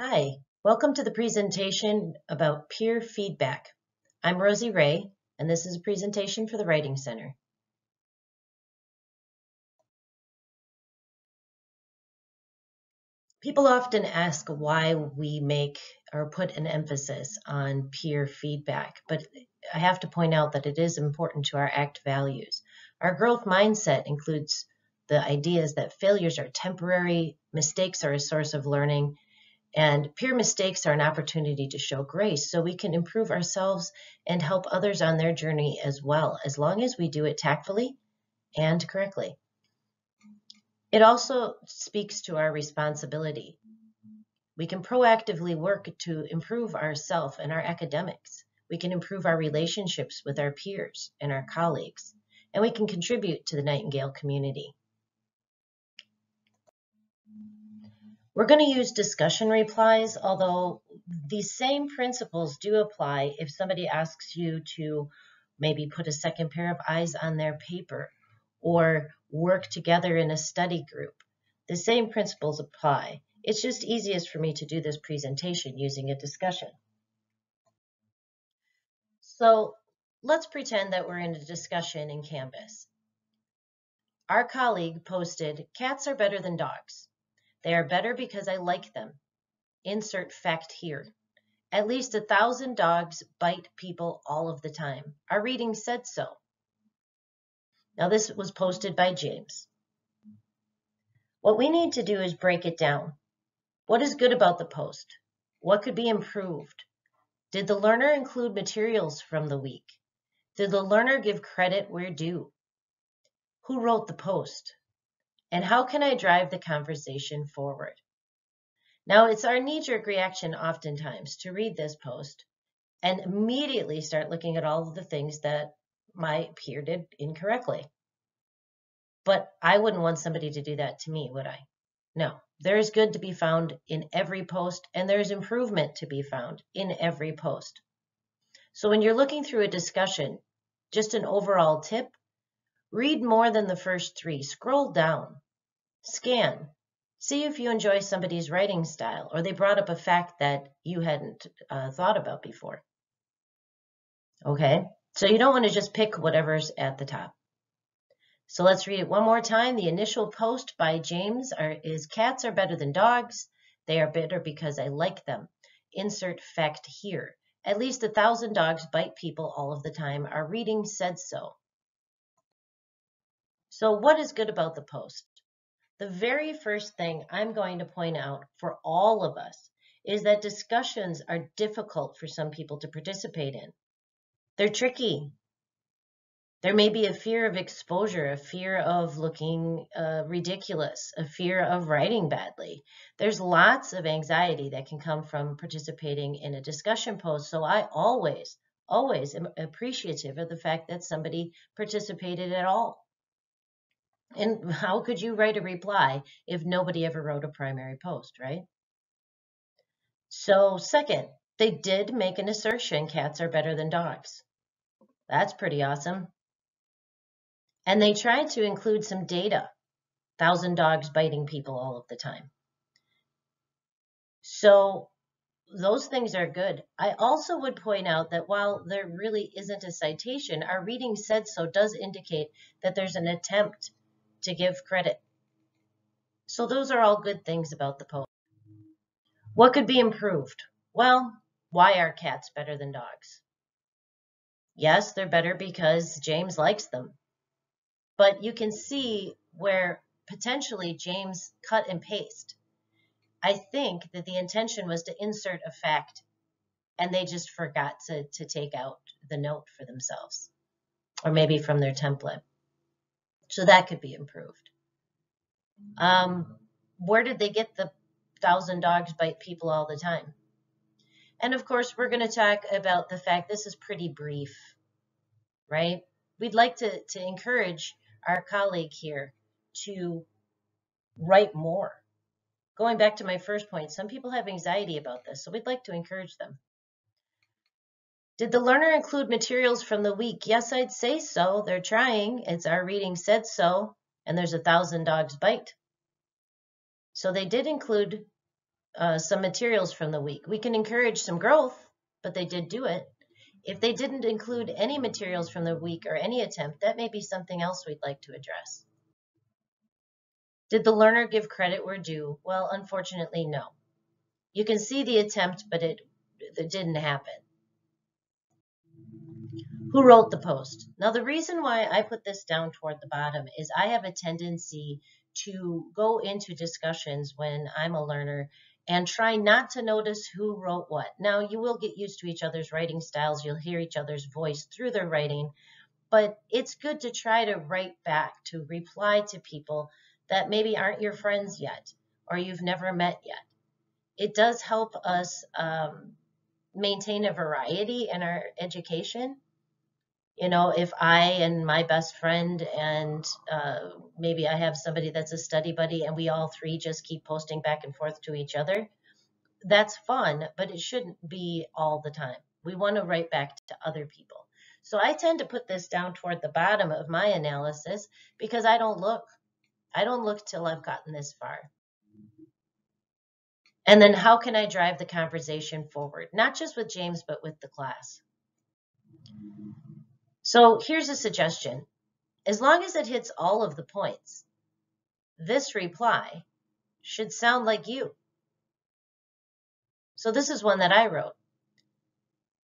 Hi, welcome to the presentation about peer feedback. I'm Rosie Ray, and this is a presentation for the Writing Center. People often ask why we make or put an emphasis on peer feedback, but I have to point out that it is important to our ACT values. Our growth mindset includes the ideas that failures are temporary, mistakes are a source of learning, and peer mistakes are an opportunity to show grace so we can improve ourselves and help others on their journey as well, as long as we do it tactfully and correctly. It also speaks to our responsibility. We can proactively work to improve ourself and our academics. We can improve our relationships with our peers and our colleagues, and we can contribute to the Nightingale community. We're going to use discussion replies, although these same principles do apply if somebody asks you to maybe put a second pair of eyes on their paper or work together in a study group. The same principles apply. It's just easiest for me to do this presentation using a discussion. So let's pretend that we're in a discussion in Canvas. Our colleague posted, cats are better than dogs. They are better because I like them. Insert fact here. At least a thousand dogs bite people all of the time. Our reading said so. Now this was posted by James. What we need to do is break it down. What is good about the post? What could be improved? Did the learner include materials from the week? Did the learner give credit where due? Who wrote the post? And how can I drive the conversation forward? Now, it's our knee jerk reaction oftentimes to read this post and immediately start looking at all of the things that my peer did incorrectly. But I wouldn't want somebody to do that to me, would I? No, there is good to be found in every post, and there is improvement to be found in every post. So when you're looking through a discussion, just an overall tip, read more than the first three. Scroll down. Scan. See if you enjoy somebody's writing style or they brought up a fact that you hadn't uh, thought about before. Okay, so you don't want to just pick whatever's at the top. So let's read it one more time. The initial post by James are, is Cats are better than dogs. They are better because I like them. Insert fact here. At least a thousand dogs bite people all of the time. Our reading said so. So what is good about the post? The very first thing I'm going to point out for all of us is that discussions are difficult for some people to participate in. They're tricky. There may be a fear of exposure, a fear of looking uh, ridiculous, a fear of writing badly. There's lots of anxiety that can come from participating in a discussion post. So I always, always am appreciative of the fact that somebody participated at all. And how could you write a reply if nobody ever wrote a primary post, right? So second, they did make an assertion, cats are better than dogs. That's pretty awesome. And they tried to include some data, thousand dogs biting people all of the time. So those things are good. I also would point out that while there really isn't a citation, our reading said so does indicate that there's an attempt to give credit. So those are all good things about the poem. What could be improved? Well, why are cats better than dogs? Yes, they're better because James likes them. But you can see where potentially James cut and paste. I think that the intention was to insert a fact and they just forgot to, to take out the note for themselves or maybe from their template. So that could be improved. Um, where did they get the thousand dogs bite people all the time? And of course, we're going to talk about the fact this is pretty brief, right? We'd like to, to encourage our colleague here to write more. Going back to my first point, some people have anxiety about this, so we'd like to encourage them. Did the learner include materials from the week? Yes, I'd say so. They're trying. It's our reading said so, and there's a thousand dogs bite. So they did include uh, some materials from the week. We can encourage some growth, but they did do it. If they didn't include any materials from the week or any attempt, that may be something else we'd like to address. Did the learner give credit where due? Well, unfortunately, no. You can see the attempt, but it, it didn't happen. Who wrote the post? Now, the reason why I put this down toward the bottom is I have a tendency to go into discussions when I'm a learner and try not to notice who wrote what. Now, you will get used to each other's writing styles. You'll hear each other's voice through their writing, but it's good to try to write back, to reply to people that maybe aren't your friends yet or you've never met yet. It does help us um, maintain a variety in our education you know, if I and my best friend and uh, maybe I have somebody that's a study buddy and we all three just keep posting back and forth to each other, that's fun, but it shouldn't be all the time. We want to write back to other people. So I tend to put this down toward the bottom of my analysis because I don't look. I don't look till I've gotten this far. And then how can I drive the conversation forward? Not just with James, but with the class. So here's a suggestion. As long as it hits all of the points, this reply should sound like you. So this is one that I wrote,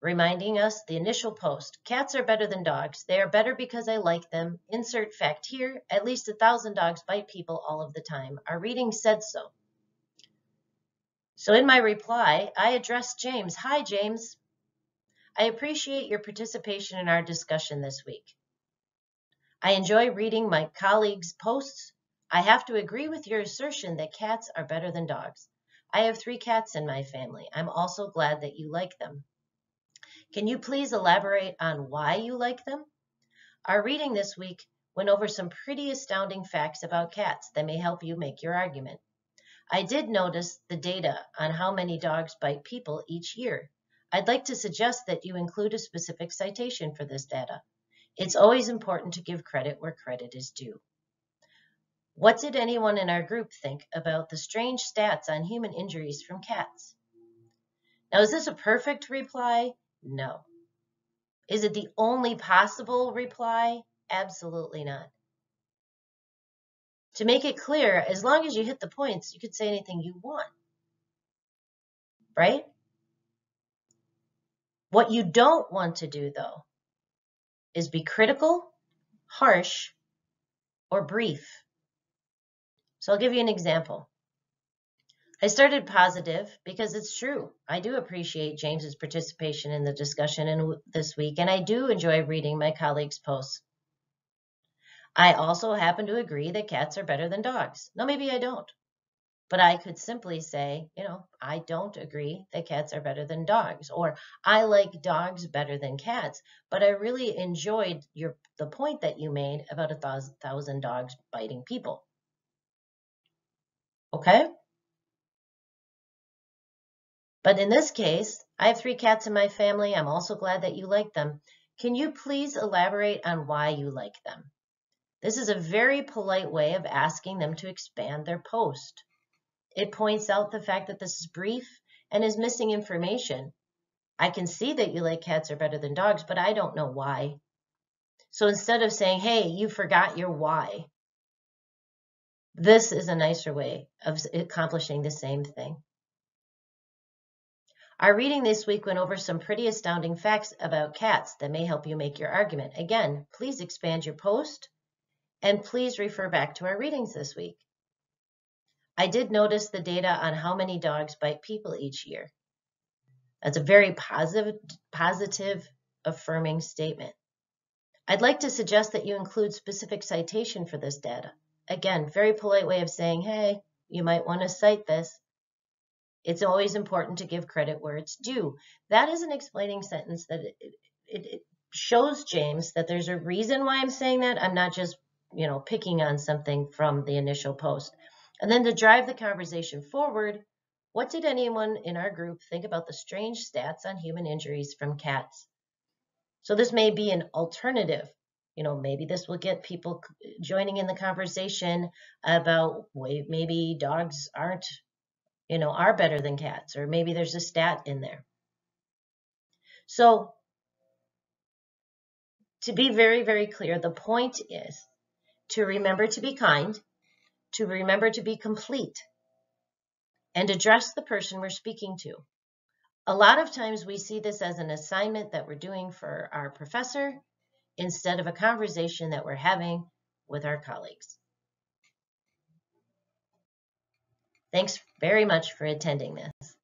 reminding us the initial post. Cats are better than dogs. They are better because I like them. Insert fact here, at least a thousand dogs bite people all of the time. Our reading said so. So in my reply, I addressed James. Hi, James. I appreciate your participation in our discussion this week. I enjoy reading my colleagues' posts. I have to agree with your assertion that cats are better than dogs. I have three cats in my family. I'm also glad that you like them. Can you please elaborate on why you like them? Our reading this week went over some pretty astounding facts about cats that may help you make your argument. I did notice the data on how many dogs bite people each year. I'd like to suggest that you include a specific citation for this data. It's always important to give credit where credit is due. What did anyone in our group think about the strange stats on human injuries from cats? Now, is this a perfect reply? No. Is it the only possible reply? Absolutely not. To make it clear, as long as you hit the points, you could say anything you want. Right? What you don't want to do, though, is be critical, harsh, or brief. So I'll give you an example. I started positive because it's true. I do appreciate James's participation in the discussion in this week, and I do enjoy reading my colleagues' posts. I also happen to agree that cats are better than dogs. No, maybe I don't. But I could simply say, you know, I don't agree that cats are better than dogs, or I like dogs better than cats. But I really enjoyed your the point that you made about a thousand, thousand dogs biting people. Okay? But in this case, I have three cats in my family. I'm also glad that you like them. Can you please elaborate on why you like them? This is a very polite way of asking them to expand their post. It points out the fact that this is brief and is missing information. I can see that you like cats are better than dogs, but I don't know why. So instead of saying, hey, you forgot your why, this is a nicer way of accomplishing the same thing. Our reading this week went over some pretty astounding facts about cats that may help you make your argument. Again, please expand your post and please refer back to our readings this week. I did notice the data on how many dogs bite people each year. That's a very positive, positive, affirming statement. I'd like to suggest that you include specific citation for this data. Again, very polite way of saying, hey, you might want to cite this. It's always important to give credit where it's due. That is an explaining sentence that it, it, it shows James that there's a reason why I'm saying that. I'm not just, you know, picking on something from the initial post. And then to drive the conversation forward, what did anyone in our group think about the strange stats on human injuries from cats? So this may be an alternative. You know, maybe this will get people joining in the conversation about maybe dogs aren't you know, are better than cats, or maybe there's a stat in there. So to be very, very clear, the point is to remember to be kind, to remember to be complete, and address the person we're speaking to. A lot of times we see this as an assignment that we're doing for our professor instead of a conversation that we're having with our colleagues. Thanks very much for attending this.